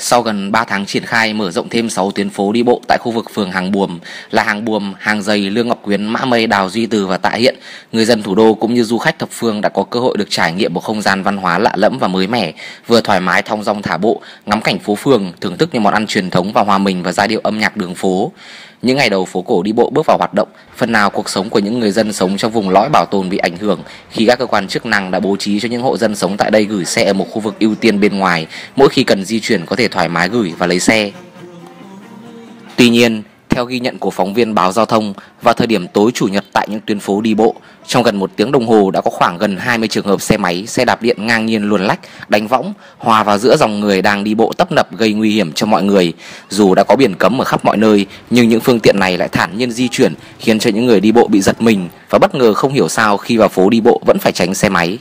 Sau gần 3 tháng triển khai mở rộng thêm 6 tuyến phố đi bộ tại khu vực phường Hàng Buồm là Hàng Buồm, Hàng Giày, Lương Ngọc Quyến, Mã Mây, Đào Duy Từ và Tạ Hiện, người dân thủ đô cũng như du khách thập phương đã có cơ hội được trải nghiệm một không gian văn hóa lạ lẫm và mới mẻ, vừa thoải mái thong dong thả bộ, ngắm cảnh phố phường, thưởng thức những món ăn truyền thống và hòa mình và giai điệu âm nhạc đường phố. Những ngày đầu phố cổ đi bộ bước vào hoạt động, phần nào cuộc sống của những người dân sống trong vùng lõi bảo tồn bị ảnh hưởng khi các cơ quan chức năng đã bố trí cho những hộ dân sống tại đây gửi xe ở một khu vực ưu tiên bên ngoài, mỗi khi cần di chuyển có thể thoải mái gửi và lấy xe. Tuy nhiên, theo ghi nhận của phóng viên báo giao thông, vào thời điểm tối chủ nhật tại những tuyến phố đi bộ, trong gần một tiếng đồng hồ đã có khoảng gần 20 trường hợp xe máy, xe đạp điện ngang nhiên luồn lách, đánh võng, hòa vào giữa dòng người đang đi bộ tấp nập gây nguy hiểm cho mọi người. Dù đã có biển cấm ở khắp mọi nơi, nhưng những phương tiện này lại thản nhiên di chuyển, khiến cho những người đi bộ bị giật mình và bất ngờ không hiểu sao khi vào phố đi bộ vẫn phải tránh xe máy.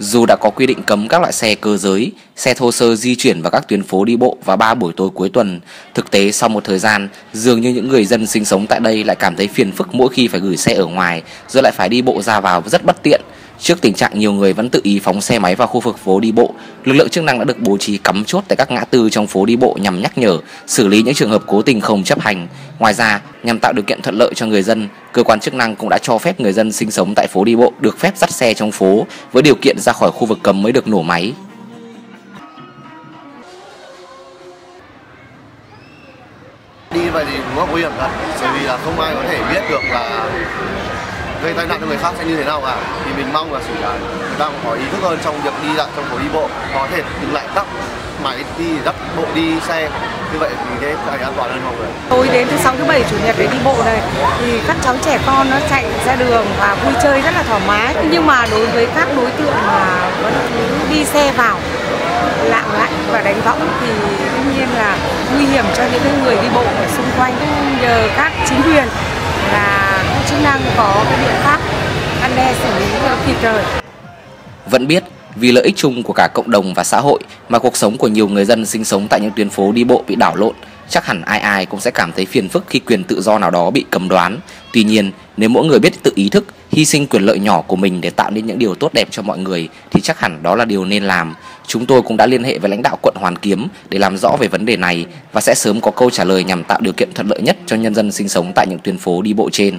Dù đã có quy định cấm các loại xe cơ giới, xe thô sơ di chuyển vào các tuyến phố đi bộ vào 3 buổi tối cuối tuần, thực tế sau một thời gian, dường như những người dân sinh sống tại đây lại cảm thấy phiền phức mỗi khi phải gửi xe ở ngoài, rồi lại phải đi bộ ra vào rất bất tiện. Trước tình trạng nhiều người vẫn tự ý phóng xe máy vào khu vực phố đi bộ, lực lượng chức năng đã được bố trí cắm chốt tại các ngã tư trong phố đi bộ nhằm nhắc nhở, xử lý những trường hợp cố tình không chấp hành. Ngoài ra, nhằm tạo điều kiện thuận lợi cho người dân, cơ quan chức năng cũng đã cho phép người dân sinh sống tại phố đi bộ được phép dắt xe trong phố với điều kiện ra khỏi khu vực cấm mới được nổ máy. Đi vậy thì nó nguy hiểm thật, bởi vì là không ai có thể biết được là gây tai nạn cho người khác sẽ như thế nào cả. Thì mình mong là chỉ là người ta có ý thức hơn trong việc đi lại trong phố đi bộ. Có thể dừng lại tắt máy đi đắp, bộ đi xe như vậy thì cái phải an toàn hơn mọi người. Tôi đến thứ sáu thứ bảy chủ nhật để đi bộ này thì các cháu trẻ con nó chạy ra đường và vui chơi rất là thoải mái. Nhưng mà đối với các đối tượng mà vẫn cứ đi xe vào lạng lạnh và đánh võng thì đương nhiên là nguy hiểm cho những người đi bộ ở xung quanh nhờ các chính quyền là các chức năng có cái biện pháp ăn đe xử lý kịp thời. Vẫn biết vì lợi ích chung của cả cộng đồng và xã hội mà cuộc sống của nhiều người dân sinh sống tại những tuyến phố đi bộ bị đảo lộn, chắc hẳn ai ai cũng sẽ cảm thấy phiền phức khi quyền tự do nào đó bị cầm đoán. Tuy nhiên, nếu mỗi người biết tự ý thức, hy sinh quyền lợi nhỏ của mình để tạo nên những điều tốt đẹp cho mọi người thì chắc hẳn đó là điều nên làm. Chúng tôi cũng đã liên hệ với lãnh đạo quận Hoàn Kiếm để làm rõ về vấn đề này và sẽ sớm có câu trả lời nhằm tạo điều kiện thuận lợi nhất cho nhân dân sinh sống tại những tuyến phố đi bộ trên.